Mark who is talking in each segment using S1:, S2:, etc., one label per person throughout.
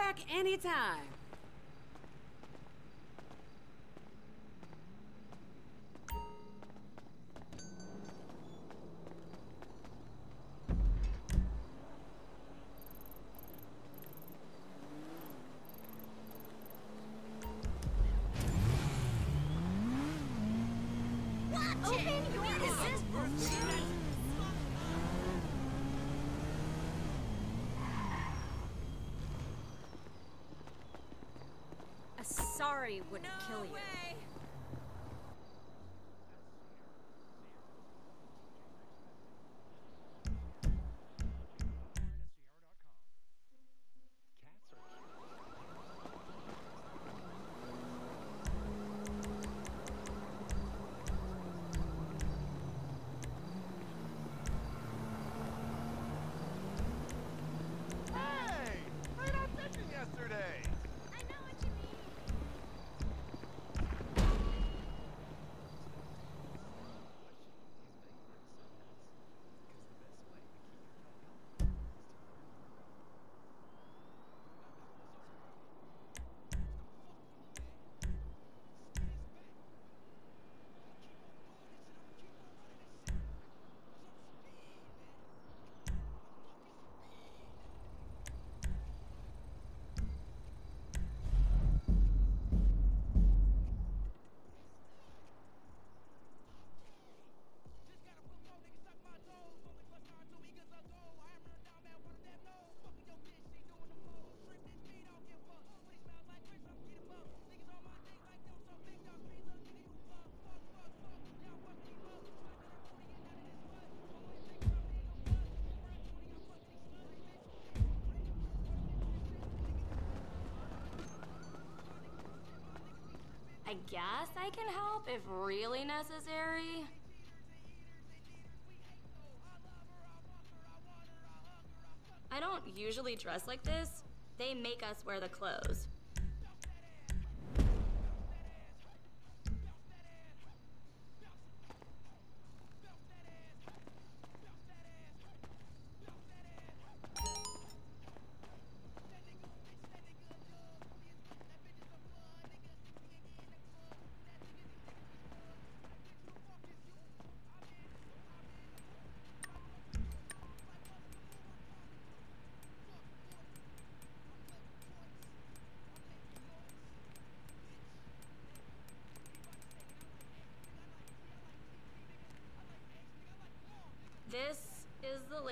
S1: back anytime.
S2: Sorry wouldn't kill you.
S3: Hey!
S4: I
S2: guess I can help if really necessary. I don't usually dress like this. They make us wear the clothes.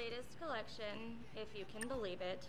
S2: Latest collection, if you can believe it.